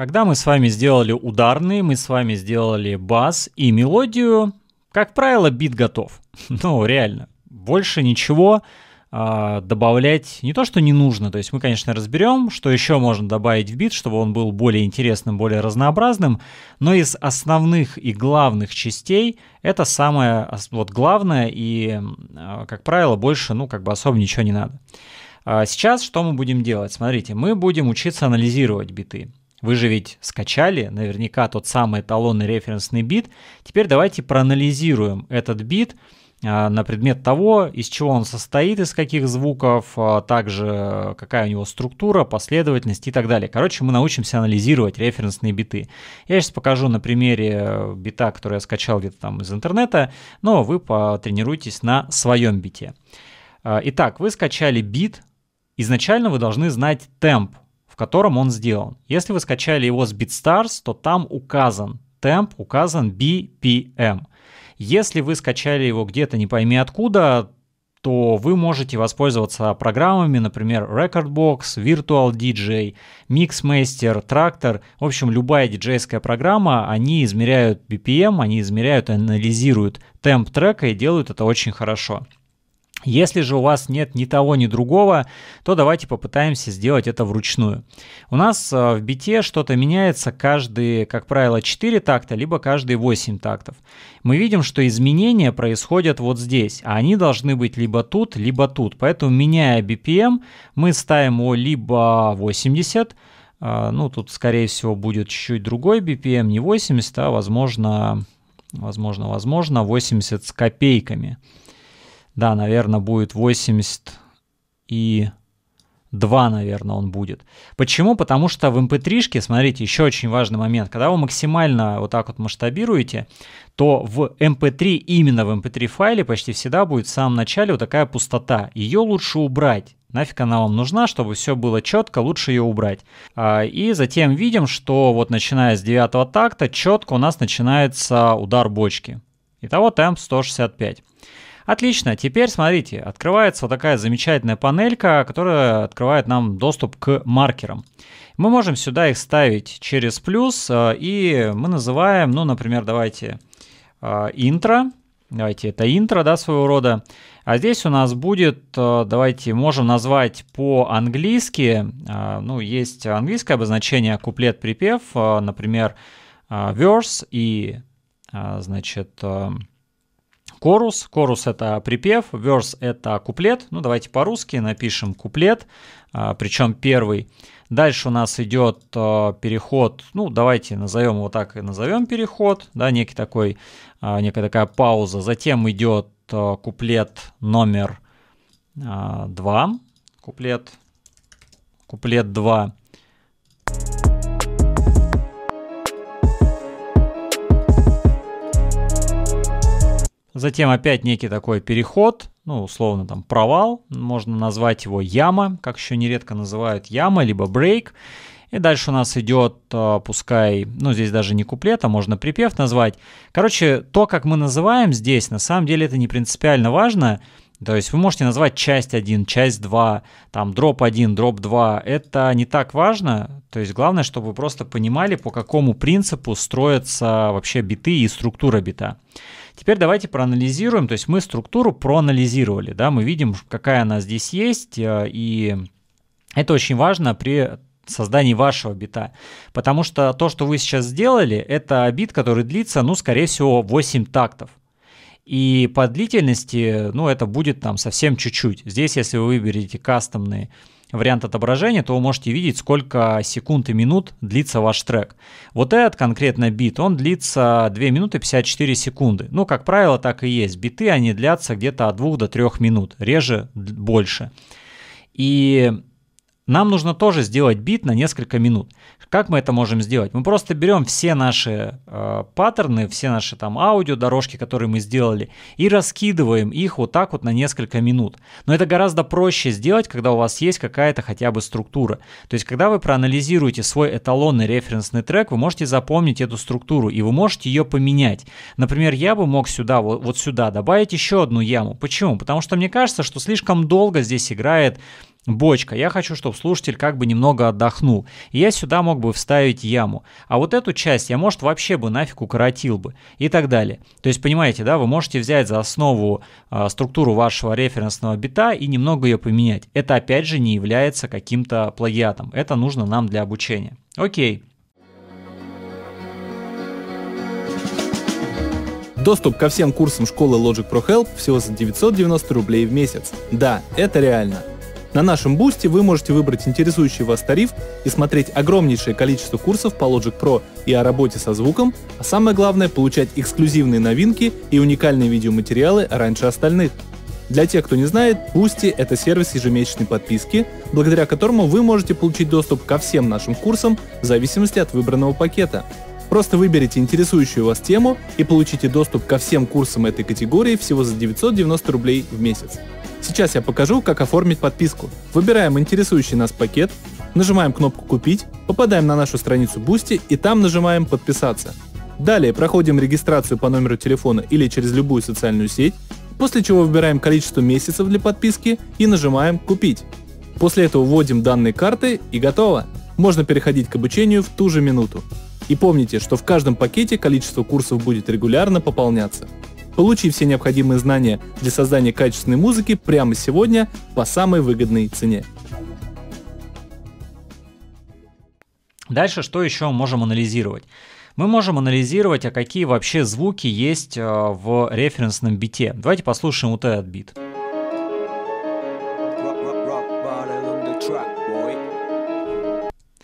Когда мы с вами сделали ударный, мы с вами сделали бас и мелодию, как правило, бит готов. Ну, реально. Больше ничего а, добавлять не то, что не нужно. То есть мы, конечно, разберем, что еще можно добавить в бит, чтобы он был более интересным, более разнообразным. Но из основных и главных частей это самое вот главное и, а, как правило, больше, ну, как бы особо ничего не надо. А сейчас что мы будем делать? Смотрите, мы будем учиться анализировать биты. Вы же ведь скачали наверняка тот самый эталонный референсный бит. Теперь давайте проанализируем этот бит а, на предмет того, из чего он состоит, из каких звуков, а также какая у него структура, последовательность и так далее. Короче, мы научимся анализировать референсные биты. Я сейчас покажу на примере бита, который я скачал где-то там из интернета, но вы потренируйтесь на своем бите. А, итак, вы скачали бит. Изначально вы должны знать темп котором он сделан. Если вы скачали его с BeatStars, то там указан темп, указан BPM. Если вы скачали его где-то не пойми откуда, то вы можете воспользоваться программами, например, Recordbox, Virtual DJ, Mixmaster, Tractor. В общем, любая диджейская программа, они измеряют BPM, они измеряют, анализируют темп трека и делают это очень хорошо. Если же у вас нет ни того, ни другого, то давайте попытаемся сделать это вручную. У нас э, в бите что-то меняется каждые, как правило, 4 такта, либо каждые 8 тактов. Мы видим, что изменения происходят вот здесь, а они должны быть либо тут, либо тут. Поэтому, меняя BPM, мы ставим его либо 80, э, ну, тут, скорее всего, будет чуть-чуть другой BPM, не 80, а, возможно, возможно, возможно, 80 с копейками. Да, наверное, будет 80 и 2, наверное, он будет. Почему? Потому что в mp3, эм смотрите, еще очень важный момент. Когда вы максимально вот так вот масштабируете, то в mp3, эм именно в mp3 эм файле почти всегда будет в самом начале вот такая пустота. Ее лучше убрать. Нафиг она вам нужна, чтобы все было четко, лучше ее убрать. А, и затем видим, что вот начиная с 9 такта четко у нас начинается удар бочки. Итого темп 165. Отлично, теперь смотрите, открывается вот такая замечательная панелька, которая открывает нам доступ к маркерам. Мы можем сюда их ставить через плюс, э, и мы называем, ну, например, давайте э, интро, давайте это интро, да, своего рода. А здесь у нас будет, э, давайте можем назвать по-английски, ну, есть английское обозначение куплет-припев, например, verse и, значит, Корус. Корус это припев, верс это куплет. Ну, давайте по-русски напишем куплет, а, причем первый. Дальше у нас идет а, переход, ну, давайте назовем его так и назовем переход, да, некий такой, а, некая такая пауза. Затем идет куплет номер 2, куплет, куплет 2. Затем опять некий такой переход, ну, условно там провал, можно назвать его яма, как еще нередко называют яма, либо брейк. И дальше у нас идет, э, пускай, ну здесь даже не куплет, а можно припев назвать. Короче, то, как мы называем здесь, на самом деле это не принципиально важно. То есть вы можете назвать часть 1, часть 2, там дроп 1, дроп 2. Это не так важно. То есть главное, чтобы вы просто понимали, по какому принципу строятся вообще биты и структура бита. Теперь давайте проанализируем, то есть мы структуру проанализировали, да, мы видим, какая она здесь есть, э, и это очень важно при создании вашего бита. Потому что то, что вы сейчас сделали, это бит, который длится, ну, скорее всего, 8 тактов. И по длительности, ну, это будет там совсем чуть-чуть. Здесь, если вы выберете кастомные вариант отображения, то вы можете видеть, сколько секунд и минут длится ваш трек. Вот этот конкретно бит, он длится 2 минуты 54 секунды. Ну, как правило, так и есть. Биты, они длятся где-то от 2 до 3 минут, реже больше. И нам нужно тоже сделать бит на несколько минут. Как мы это можем сделать? Мы просто берем все наши э, паттерны, все наши там аудиодорожки, которые мы сделали, и раскидываем их вот так вот на несколько минут. Но это гораздо проще сделать, когда у вас есть какая-то хотя бы структура. То есть, когда вы проанализируете свой эталонный референсный трек, вы можете запомнить эту структуру, и вы можете ее поменять. Например, я бы мог сюда, вот, вот сюда добавить еще одну яму. Почему? Потому что мне кажется, что слишком долго здесь играет бочка. Я хочу, чтобы слушатель как бы немного отдохнул. И я сюда мог бы вставить яму. А вот эту часть я, может, вообще бы нафиг укоротил бы. И так далее. То есть, понимаете, да, вы можете взять за основу э, структуру вашего референсного бита и немного ее поменять. Это, опять же, не является каким-то плагиатом. Это нужно нам для обучения. Окей. Доступ ко всем курсам школы Logic Pro Help всего за 990 рублей в месяц. Да, это реально. На нашем бусте вы можете выбрать интересующий вас тариф и смотреть огромнейшее количество курсов по Logic Pro и о работе со звуком, а самое главное получать эксклюзивные новинки и уникальные видеоматериалы раньше остальных. Для тех, кто не знает, Boosty — это сервис ежемесячной подписки, благодаря которому вы можете получить доступ ко всем нашим курсам в зависимости от выбранного пакета. Просто выберите интересующую вас тему и получите доступ ко всем курсам этой категории всего за 990 рублей в месяц. Сейчас я покажу, как оформить подписку. Выбираем интересующий нас пакет, нажимаем кнопку «Купить», попадаем на нашу страницу Boosty и там нажимаем «Подписаться». Далее проходим регистрацию по номеру телефона или через любую социальную сеть, после чего выбираем количество месяцев для подписки и нажимаем «Купить». После этого вводим данные карты и готово. Можно переходить к обучению в ту же минуту. И помните, что в каждом пакете количество курсов будет регулярно пополняться. Получи все необходимые знания для создания качественной музыки прямо сегодня по самой выгодной цене. Дальше что еще можем анализировать? Мы можем анализировать, а какие вообще звуки есть э, в референсном бите. Давайте послушаем вот этот бит.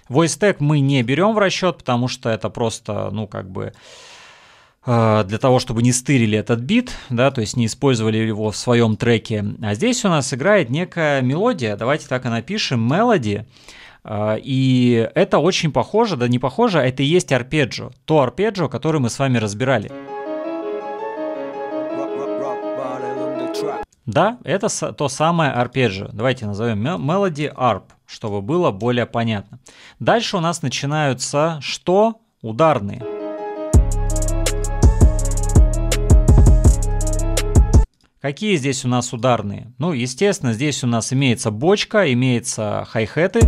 Voice tag мы не берем в расчет, потому что это просто, ну, как бы Э, для того, чтобы не стырили этот бит, да, то есть не использовали его в своем треке. А здесь у нас играет некая мелодия, давайте так и напишем, мелоди, э, и это очень похоже, да не похоже, а это и есть арпеджио, то арпеджио, который мы с вами разбирали. Да, это то самое арпеджио. Давайте назовем Melody Arp, чтобы было более понятно. Дальше у нас начинаются что? Ударные. Какие здесь у нас ударные? Ну, естественно, здесь у нас имеется бочка, имеется хай-хеты.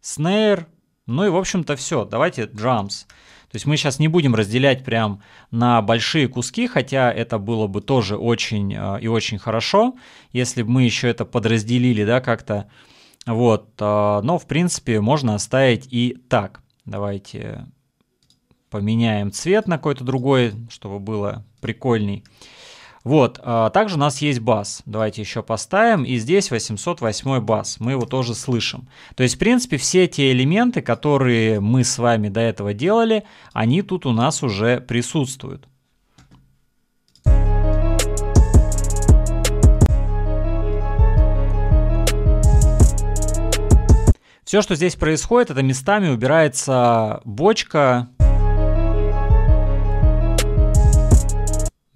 Снейр. Ну и, в общем-то, все. Давайте drums. То есть мы сейчас не будем разделять прям на большие куски, хотя это было бы тоже очень э, и очень хорошо, если бы мы еще это подразделили, да, как-то. Вот, э, но в принципе можно оставить и так. Давайте поменяем цвет на какой-то другой, чтобы было прикольней. Вот, а также у нас есть бас. Давайте еще поставим. И здесь 808 бас. Мы его тоже слышим. То есть, в принципе, все те элементы, которые мы с вами до этого делали, они тут у нас уже присутствуют. Все, что здесь происходит, это местами убирается бочка,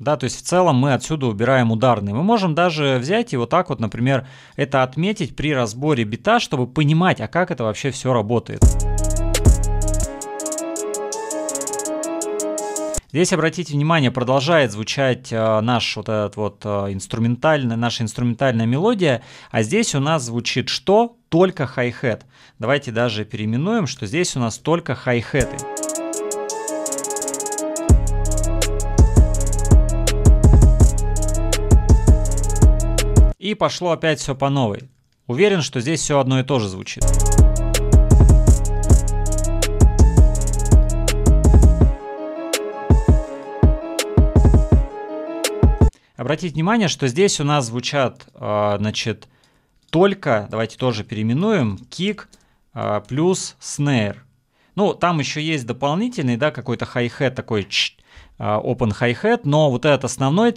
Да, то есть в целом мы отсюда убираем ударные. Мы можем даже взять и вот так вот, например, это отметить при разборе бита, чтобы понимать, а как это вообще все работает. Здесь, обратите внимание, продолжает звучать э, наш вот этот вот э, инструментальная, наша инструментальная мелодия, а здесь у нас звучит что? Только хай-хет. Давайте даже переименуем, что здесь у нас только хай-хеты. И пошло опять все по новой. Уверен, что здесь все одно и то же звучит. Обратите внимание, что здесь у нас звучат, а, значит, только, давайте тоже переименуем, кик а, плюс снейр. Ну, там еще есть дополнительный, да, какой-то хай-хет такой, а, open hi-hat, но вот этот основной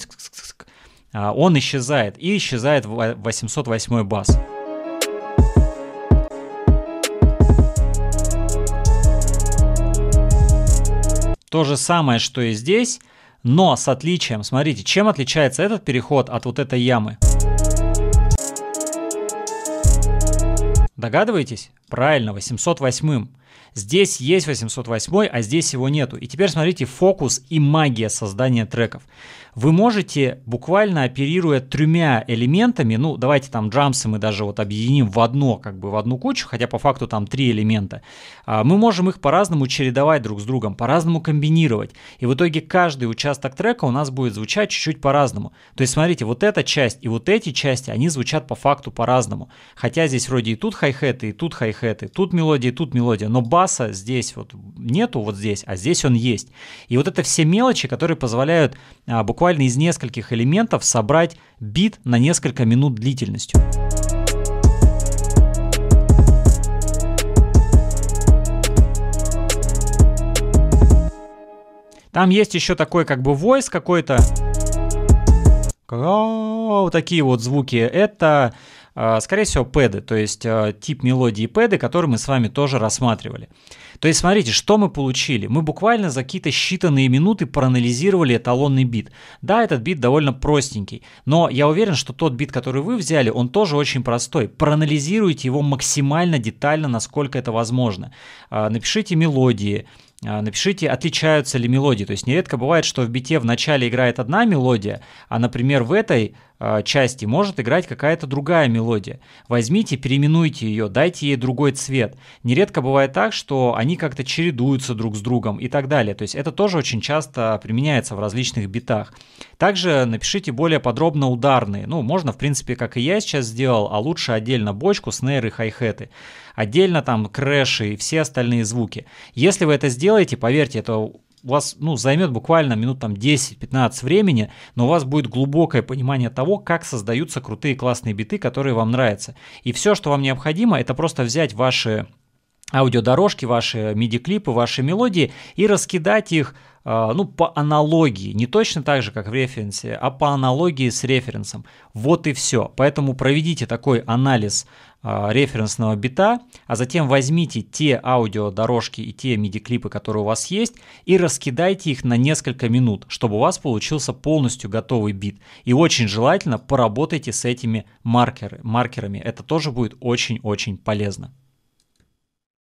он исчезает, и исчезает 808 бас. То же самое, что и здесь, но с отличием. Смотрите, чем отличается этот переход от вот этой ямы? Догадываетесь? Правильно, 808. Здесь есть 808, а здесь его нету. И теперь смотрите, фокус и магия создания треков вы можете, буквально оперируя тремя элементами, ну, давайте там джамсы мы даже вот объединим в одно, как бы в одну кучу, хотя по факту там три элемента, а, мы можем их по-разному чередовать друг с другом, по-разному комбинировать. И в итоге каждый участок трека у нас будет звучать чуть-чуть по-разному. То есть, смотрите, вот эта часть и вот эти части, они звучат по факту по-разному. Хотя здесь вроде и тут хай-хеты, и тут хай-хеты, тут мелодия, и тут мелодия, но баса здесь вот нету, вот здесь, а здесь он есть. И вот это все мелочи, которые позволяют а, буквально из нескольких элементов собрать бит на несколько минут длительностью. Там есть еще такой как бы voice какой-то. Вот такие вот звуки. Это, скорее всего, пэды, то есть а, тип мелодии пэды, который мы с вами тоже рассматривали. То есть, смотрите, что мы получили? Мы буквально за какие-то считанные минуты проанализировали эталонный бит. Да, этот бит довольно простенький, но я уверен, что тот бит, который вы взяли, он тоже очень простой. Проанализируйте его максимально детально, насколько это возможно. А, напишите мелодии, напишите, отличаются ли мелодии. То есть нередко бывает, что в бите в начале играет одна мелодия, а, например, в этой э, части может играть какая-то другая мелодия. Возьмите, переименуйте ее, дайте ей другой цвет. Нередко бывает так, что они как-то чередуются друг с другом и так далее. То есть это тоже очень часто применяется в различных битах. Также напишите более подробно ударные. Ну, можно, в принципе, как и я сейчас сделал, а лучше отдельно бочку, снейры, хай-хеты отдельно там крэши и все остальные звуки. Если вы это сделаете, поверьте, это у вас ну, займет буквально минут там 10-15 времени, но у вас будет глубокое понимание того, как создаются крутые классные биты, которые вам нравятся. И все, что вам необходимо, это просто взять ваши аудиодорожки, ваши MIDI-клипы, ваши мелодии и раскидать их ну, по аналогии, не точно так же, как в референсе, а по аналогии с референсом. Вот и все. Поэтому проведите такой анализ а, референсного бита, а затем возьмите те аудиодорожки и те MIDI-клипы, которые у вас есть, и раскидайте их на несколько минут, чтобы у вас получился полностью готовый бит. И очень желательно поработайте с этими маркеры, маркерами. Это тоже будет очень-очень полезно.